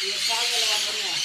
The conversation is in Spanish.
Y lo salgo de la pandemia.